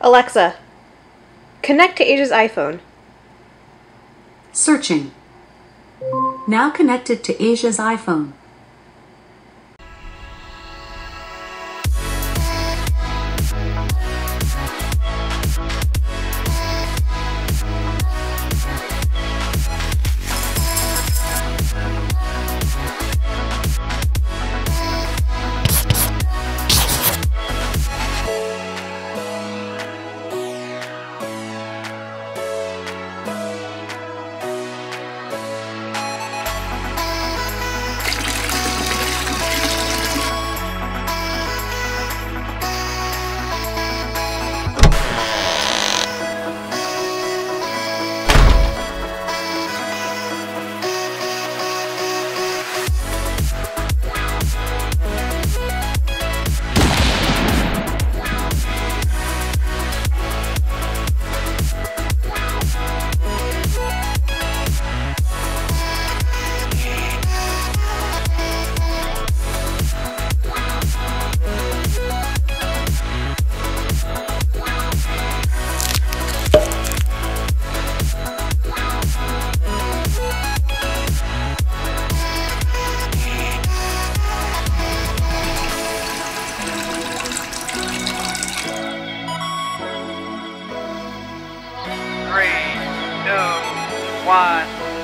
Alexa, connect to Asia's iPhone. Searching. Now connected to Asia's iPhone. Two,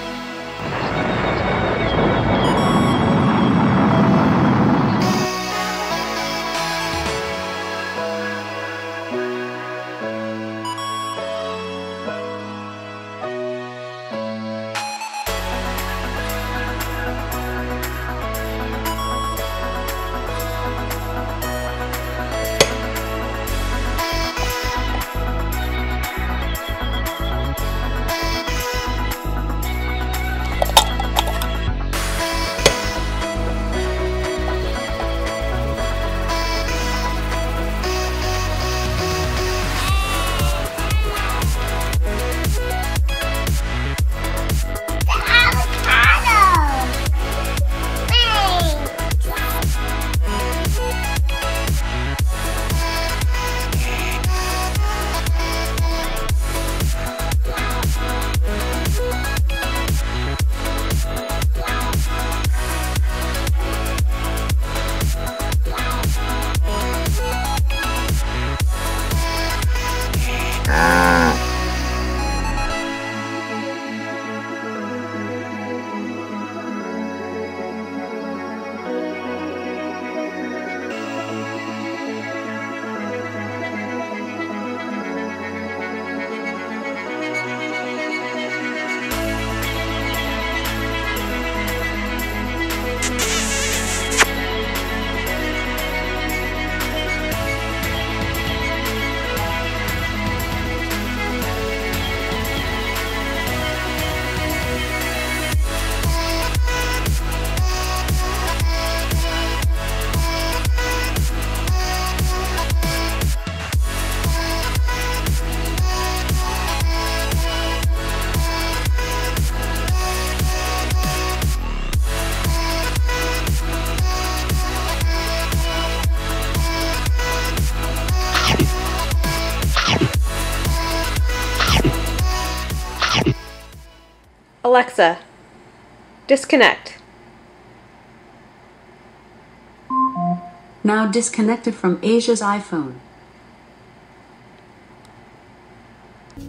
Alexa, disconnect. Now disconnected from Asia's iPhone.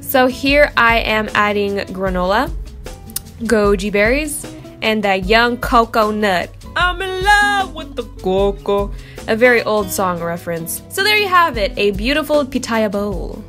So here I am adding granola, goji berries, and that young cocoa nut. I'm in love with the cocoa. A very old song reference. So there you have it, a beautiful pitaya bowl.